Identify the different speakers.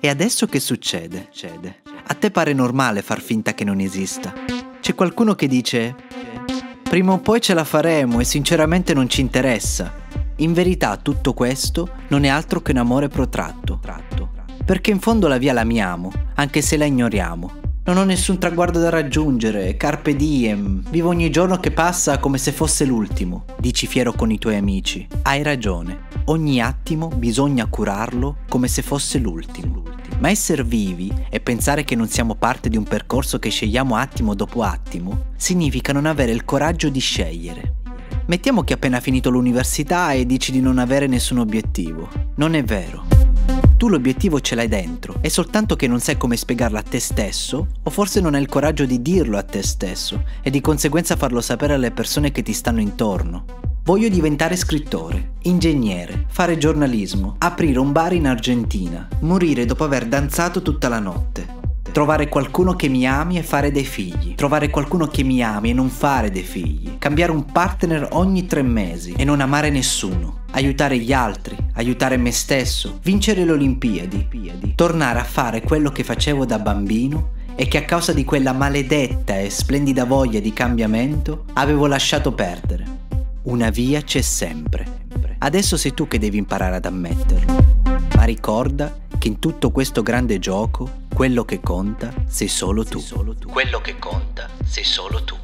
Speaker 1: E adesso che succede? A te pare normale far finta che non esista? C'è qualcuno che dice prima o poi ce la faremo e sinceramente non ci interessa. In verità tutto questo non è altro che un amore protratto. Perché in fondo la via l'amiamo, anche se la ignoriamo. Non ho nessun traguardo da raggiungere, carpe diem, vivo ogni giorno che passa come se fosse l'ultimo, dici fiero con i tuoi amici. Hai ragione, ogni attimo bisogna curarlo come se fosse l'ultimo. Ma essere vivi e pensare che non siamo parte di un percorso che scegliamo attimo dopo attimo, significa non avere il coraggio di scegliere. Mettiamo che hai appena finito l'università e dici di non avere nessun obiettivo. Non è vero. Tu l'obiettivo ce l'hai dentro, è soltanto che non sai come spiegarlo a te stesso, o forse non hai il coraggio di dirlo a te stesso e di conseguenza farlo sapere alle persone che ti stanno intorno. Voglio diventare scrittore, ingegnere, fare giornalismo, aprire un bar in Argentina, morire dopo aver danzato tutta la notte. Trovare qualcuno che mi ami e fare dei figli. Trovare qualcuno che mi ami e non fare dei figli. Cambiare un partner ogni tre mesi e non amare nessuno. Aiutare gli altri, aiutare me stesso, vincere le Olimpiadi. Tornare a fare quello che facevo da bambino e che a causa di quella maledetta e splendida voglia di cambiamento avevo lasciato perdere. Una via c'è sempre. Adesso sei tu che devi imparare ad ammetterlo. Ma ricorda che in tutto questo grande gioco quello che conta sei solo tu.
Speaker 2: Quello che conta sei solo tu.